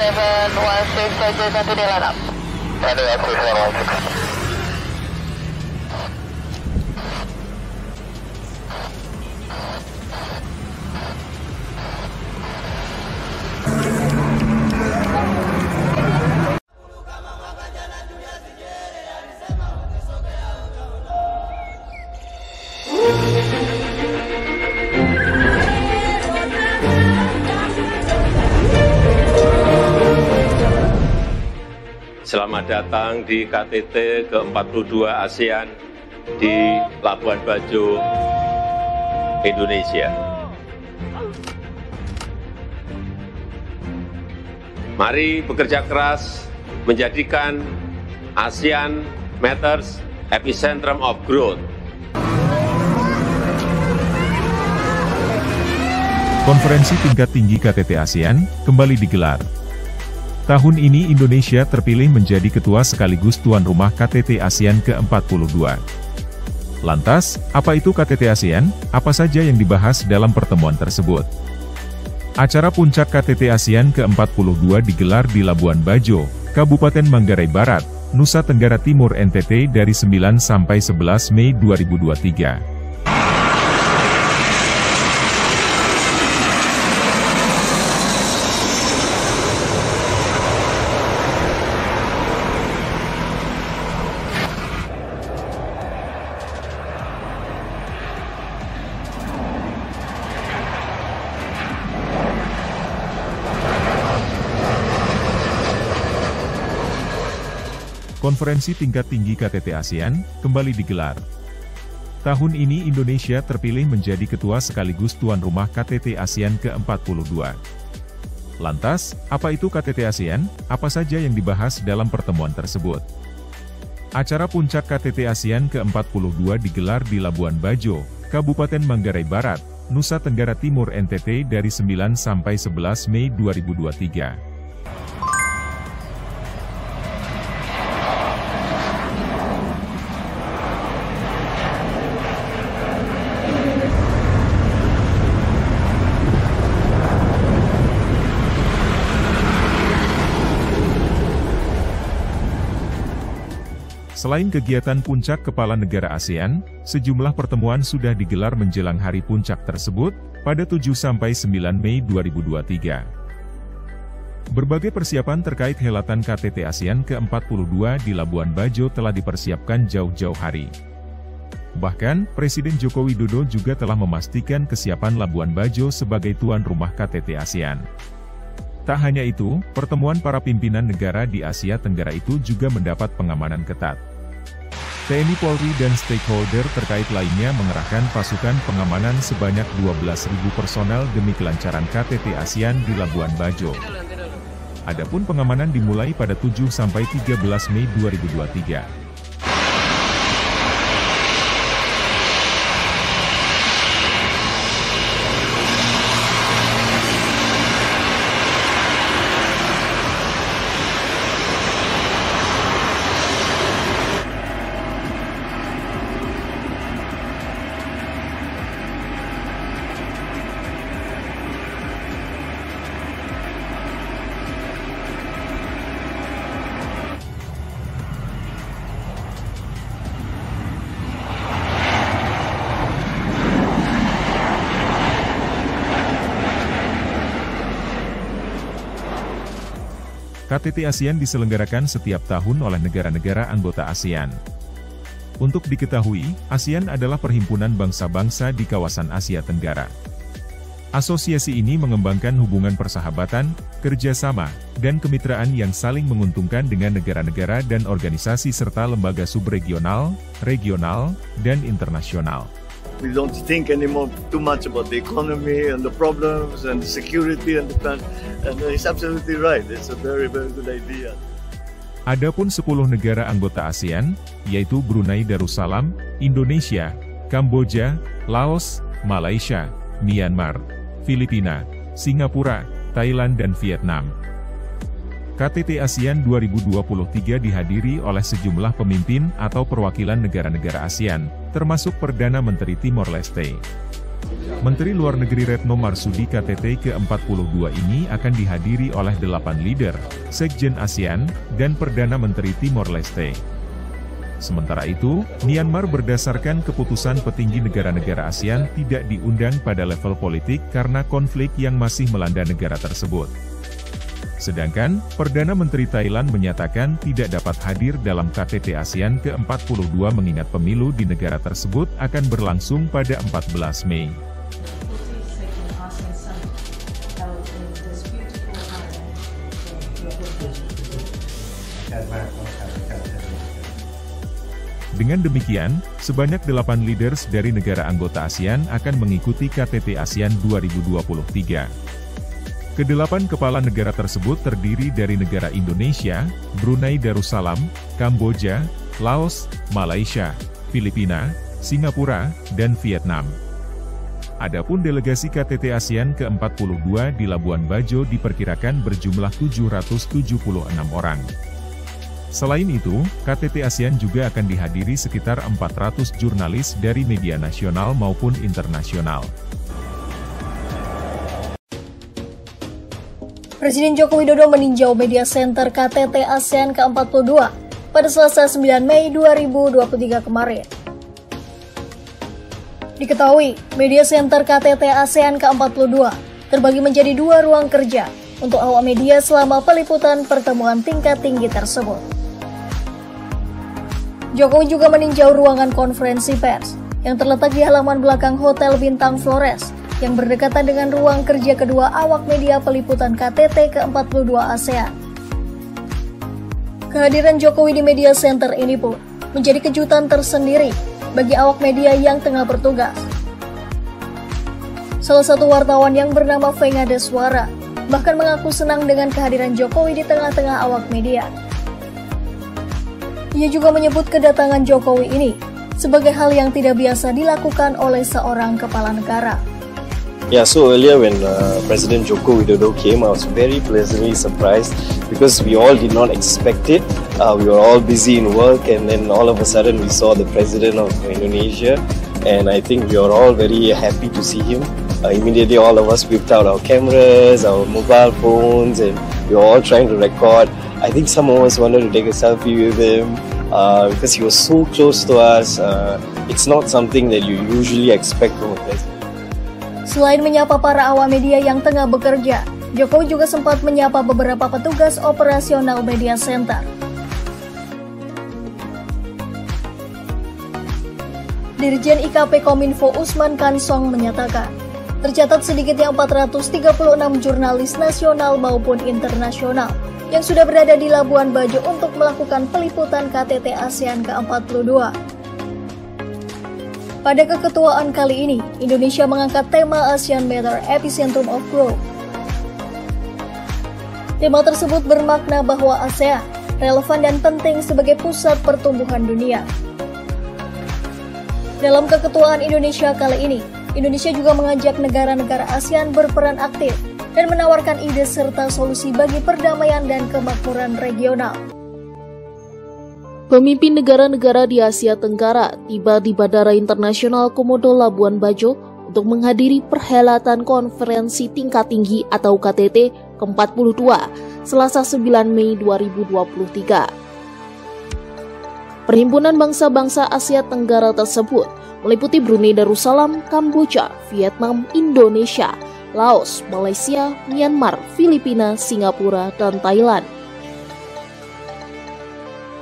7 1 6 6 up. Roger, Seven one six. Selamat datang di KTT ke-42 ASEAN di Labuan Bajo, Indonesia. Mari bekerja keras menjadikan ASEAN Matters epicentrum of growth. Konferensi tingkat tinggi KTT ASEAN kembali digelar Tahun ini Indonesia terpilih menjadi ketua sekaligus tuan rumah KTT ASEAN ke-42. Lantas, apa itu KTT ASEAN? Apa saja yang dibahas dalam pertemuan tersebut? Acara puncak KTT ASEAN ke-42 digelar di Labuan Bajo, Kabupaten Manggarai Barat, Nusa Tenggara Timur NTT dari 9 sampai 11 Mei 2023. Konferensi tingkat tinggi KTT ASEAN kembali digelar. Tahun ini Indonesia terpilih menjadi ketua sekaligus tuan rumah KTT ASEAN ke-42. Lantas, apa itu KTT ASEAN? Apa saja yang dibahas dalam pertemuan tersebut? Acara puncak KTT ASEAN ke-42 digelar di Labuan Bajo, Kabupaten Manggarai Barat, Nusa Tenggara Timur NTT dari 9 sampai 11 Mei 2023. Selain kegiatan puncak kepala negara ASEAN, sejumlah pertemuan sudah digelar menjelang hari puncak tersebut, pada 7-9 Mei 2023. Berbagai persiapan terkait helatan KTT ASEAN ke-42 di Labuan Bajo telah dipersiapkan jauh-jauh hari. Bahkan, Presiden Joko Widodo juga telah memastikan kesiapan Labuan Bajo sebagai tuan rumah KTT ASEAN. Tak hanya itu, pertemuan para pimpinan negara di Asia Tenggara itu juga mendapat pengamanan ketat. TNI Polri dan stakeholder terkait lainnya mengerahkan pasukan pengamanan sebanyak 12.000 personel demi kelancaran KTT ASEAN di Labuan Bajo. Adapun pengamanan dimulai pada 7 sampai 13 Mei 2023. KTT ASEAN diselenggarakan setiap tahun oleh negara-negara anggota ASEAN. Untuk diketahui, ASEAN adalah perhimpunan bangsa-bangsa di kawasan Asia Tenggara. Asosiasi ini mengembangkan hubungan persahabatan, kerjasama, dan kemitraan yang saling menguntungkan dengan negara-negara dan organisasi serta lembaga subregional, regional, dan internasional. We don't think anymore too much about the economy and the problems and the security and the plan. And he's absolutely right. It's a very, very good idea. Adapun 10 negara anggota ASEAN, yaitu Brunei Darussalam, Indonesia, Kamboja, Laos, Malaysia, Myanmar, Filipina, Singapura, Thailand dan Vietnam. KTT ASEAN 2023 dihadiri oleh sejumlah pemimpin atau perwakilan negara-negara ASEAN, termasuk Perdana Menteri Timor Leste. Menteri Luar Negeri Retno Marsudi KTT ke-42 ini akan dihadiri oleh delapan leader, Sekjen ASEAN, dan Perdana Menteri Timor Leste. Sementara itu, Myanmar berdasarkan keputusan petinggi negara-negara ASEAN tidak diundang pada level politik karena konflik yang masih melanda negara tersebut. Sedangkan, Perdana Menteri Thailand menyatakan tidak dapat hadir dalam KTT ASEAN ke-42 mengingat pemilu di negara tersebut akan berlangsung pada 14 Mei. Dengan demikian, sebanyak delapan leaders dari negara anggota ASEAN akan mengikuti KTT ASEAN 2023. Kedelapan kepala negara tersebut terdiri dari negara Indonesia, Brunei Darussalam, Kamboja, Laos, Malaysia, Filipina, Singapura, dan Vietnam. Adapun delegasi KTT ASEAN ke-42 di Labuan Bajo diperkirakan berjumlah 776 orang. Selain itu, KTT ASEAN juga akan dihadiri sekitar 400 jurnalis dari media nasional maupun internasional. Presiden Joko Widodo meninjau media center KTT ASEAN ke-42 pada Selasa 9 Mei 2023 kemarin. Diketahui, media center KTT ASEAN ke-42 terbagi menjadi dua ruang kerja untuk awak media selama peliputan pertemuan tingkat tinggi tersebut. Jokowi juga meninjau ruangan konferensi pers yang terletak di halaman belakang Hotel Bintang Flores yang berdekatan dengan ruang kerja kedua awak media peliputan KTT ke-42 ASEAN. Kehadiran Jokowi di media center ini pun menjadi kejutan tersendiri bagi awak media yang tengah bertugas. Salah satu wartawan yang bernama Venga Deswara bahkan mengaku senang dengan kehadiran Jokowi di tengah-tengah awak media. Ia juga menyebut kedatangan Jokowi ini sebagai hal yang tidak biasa dilakukan oleh seorang kepala negara. Yeah, so earlier when uh, President Joko Widodo came, I was very pleasantly surprised because we all did not expect it. Uh, we were all busy in work, and then all of a sudden we saw the President of Indonesia, and I think we are all very happy to see him. Uh, immediately, all of us whipped out our cameras, our mobile phones, and we were all trying to record. I think some of us wanted to take a selfie with him uh, because he was so close to us. Uh, it's not something that you usually expect from a president. Selain menyapa para awak media yang tengah bekerja, Jokowi juga sempat menyapa beberapa petugas operasional media center. Dirjen IKP Kominfo Usman Kansong menyatakan, tercatat sedikitnya 436 jurnalis nasional maupun internasional yang sudah berada di Labuan Bajo untuk melakukan peliputan KTT ASEAN ke-42. Pada keketuaan kali ini, Indonesia mengangkat tema ASEAN Matter Epicentrum of Growth. Tema tersebut bermakna bahwa ASEAN relevan dan penting sebagai pusat pertumbuhan dunia. Dalam keketuaan Indonesia kali ini, Indonesia juga mengajak negara-negara ASEAN berperan aktif dan menawarkan ide serta solusi bagi perdamaian dan kemakmuran regional. Pemimpin negara-negara di Asia Tenggara tiba di Bandara Internasional Komodo Labuan Bajo untuk menghadiri perhelatan konferensi tingkat tinggi atau KTT ke-42 Selasa 9 Mei 2023. Perhimpunan bangsa-bangsa Asia Tenggara tersebut meliputi Brunei Darussalam, Kamboja, Vietnam, Indonesia, Laos, Malaysia, Myanmar, Filipina, Singapura, dan Thailand.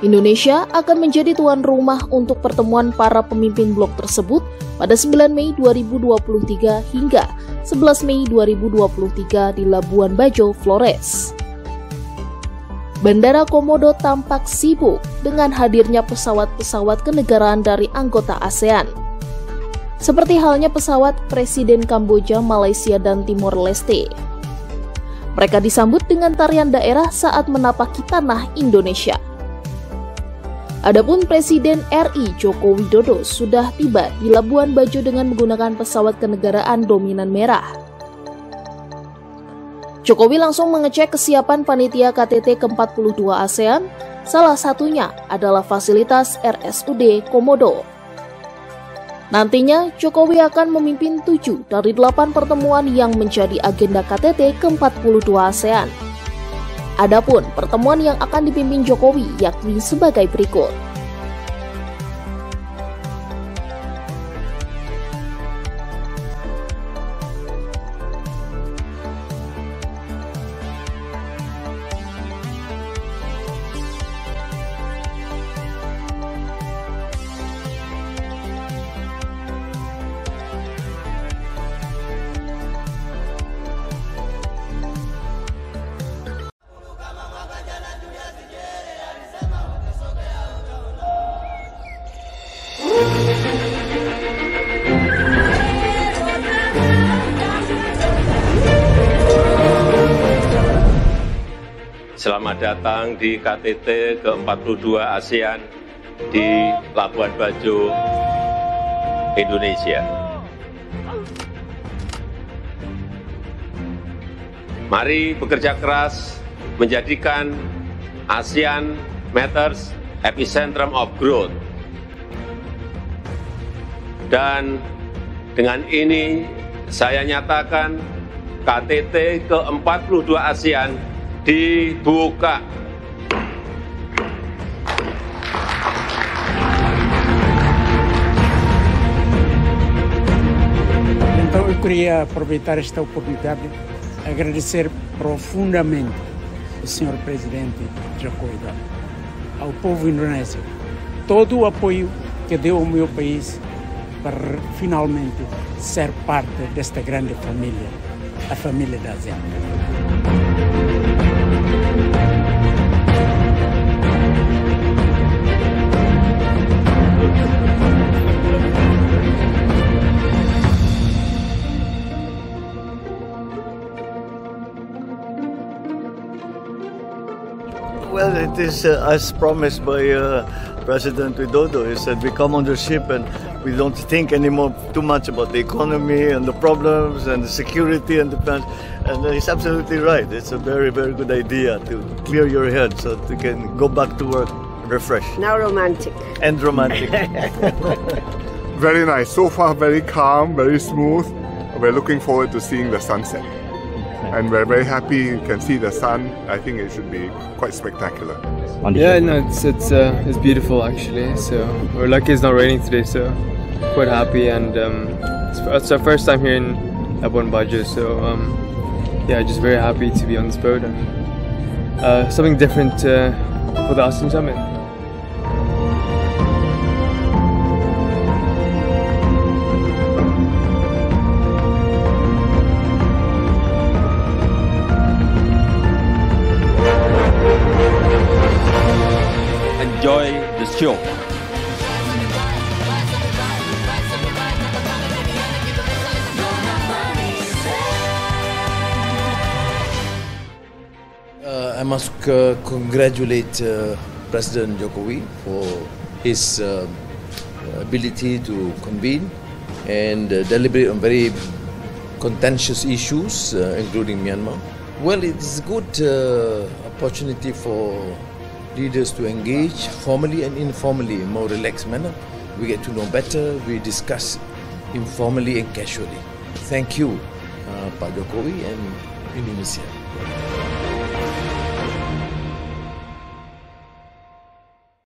Indonesia akan menjadi tuan rumah untuk pertemuan para pemimpin blok tersebut pada 9 Mei 2023 hingga 11 Mei 2023 di Labuan Bajo, Flores. Bandara Komodo tampak sibuk dengan hadirnya pesawat-pesawat kenegaraan dari anggota ASEAN seperti halnya pesawat Presiden Kamboja, Malaysia, dan Timor Leste. Mereka disambut dengan tarian daerah saat menapaki tanah Indonesia. Adapun Presiden RI Joko Widodo sudah tiba di Labuan Bajo dengan menggunakan pesawat kenegaraan dominan merah. Jokowi langsung mengecek kesiapan panitia KTT ke-42 ASEAN, salah satunya adalah fasilitas RSUD Komodo. Nantinya, Jokowi akan memimpin tujuh dari delapan pertemuan yang menjadi agenda KTT ke-42 ASEAN. Adapun pertemuan yang akan dipimpin Jokowi yakni sebagai berikut. Selamat datang di KTT ke-42 ASEAN di Labuan Bajo, Indonesia. Mari bekerja keras menjadikan ASEAN Matters epicentrum of growth. Dan dengan ini saya nyatakan KTT ke-42 ASEAN dibuka. Então eu queria aproveitar esta oportunidade agradecer profundamente ao Sr. Presidente Joko Widodo, ao povo indonésio, todo o apoio que deu ao meu país para finalmente ser parte desta grande família, a família da ASEAN. Well, it is uh, as promised by uh, President Widodo. He said we come on the ship and we don't think anymore too much about the economy and the problems and the security and the plans. And he's absolutely right. It's a very, very good idea to clear your head so that you can go back to work refreshed Now romantic. and romantic. Very nice. So far, very calm, very smooth. We're looking forward to seeing the sunset. And we're very happy you can see the sun. I think it should be quite spectacular. Yeah, no, it's it's uh, it's beautiful actually. So we're lucky it's not raining today. So quite happy, and um, it's, it's our first time here in Labuan Bajo. So um, yeah, just very happy to be on this boat and uh, something different uh, for the ASEAN Summit. Uh, I must uh, congratulate uh, President Jokowi for his uh, ability to convene and uh, deliberate on very contentious issues, uh, including Myanmar. Well, it is a good uh, opportunity for leaders to engage formally and informally in a more relaxed manner. We get to know better, we discuss informally and casually. Thank you, uh, Pak Jokowi and Indonesia.